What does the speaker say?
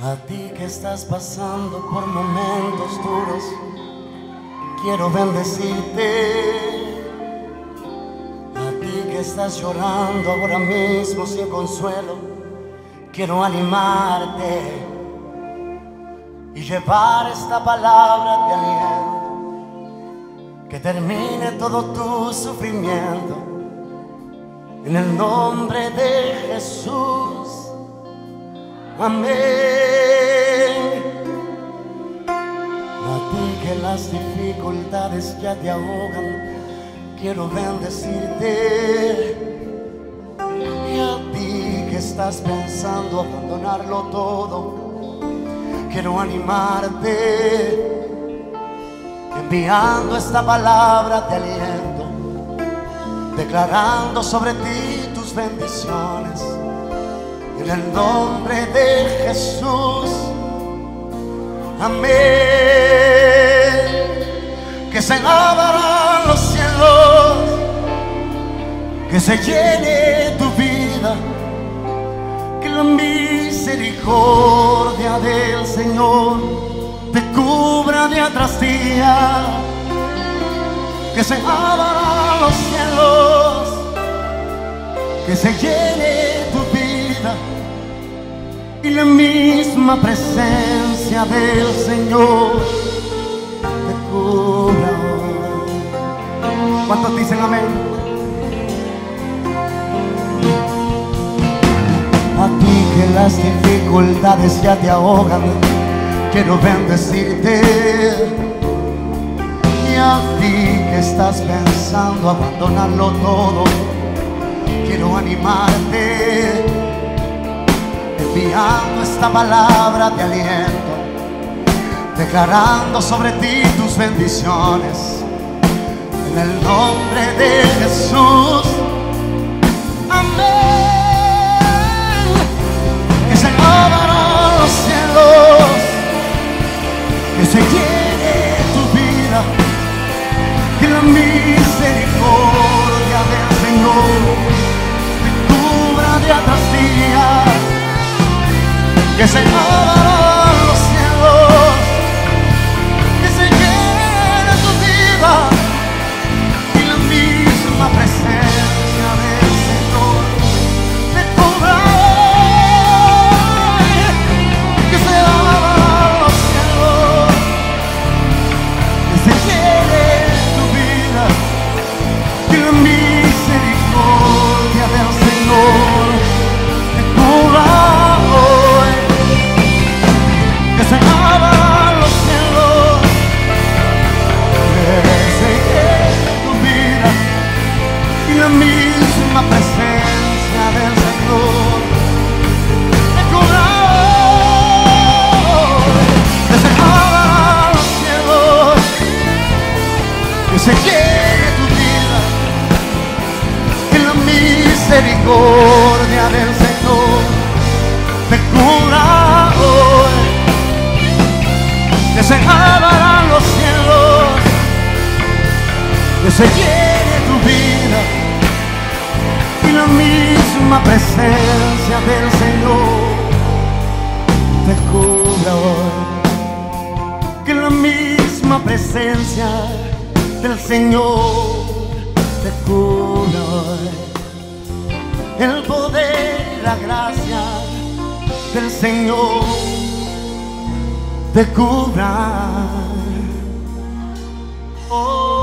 A ti que estás pasando por momentos duros, quiero bendecirte. A ti que estás llorando ahora mismo sin consuelo, quiero animarte y llevar esta palabra de aliento que termine todo tu sufrimiento en el nombre de Jesús. Amén. A ti que las dificultades ya te ahogan, quiero bendecirte. Y a ti que estás pensando abandonarlo todo, quiero animarte. Enviando esta palabra de aliento, declarando sobre ti tus bendiciones en el nombre de Jesús. Amén. Que se abran los cielos, que se llene tu vida, que la misericordia del Señor te cubra día tras día, que se abran los cielos, que se llene y la misma presencia del Señor te cubra. ¿Cuántos dicen amén? A ti que las dificultades ya te ahogan, quiero bendecirte. Y a ti que estás pensando abandonarlo todo, quiero animarte enviando esta palabra de aliento, declarando sobre ti tus bendiciones. En el nombre de Jesús. Amén. Que se abran los cielos, que se llene tu vida, que la misericordia del Señor te cubra día tras día que se se llene tu vida y la misericordia del Señor te cubra hoy que se abran los cielos, que se llene tu vida y la misma presencia del Señor te cubra hoy. Que la misma presencia del Señor te cubra hoy. El poder y la gracia del Señor te cubra. Oh.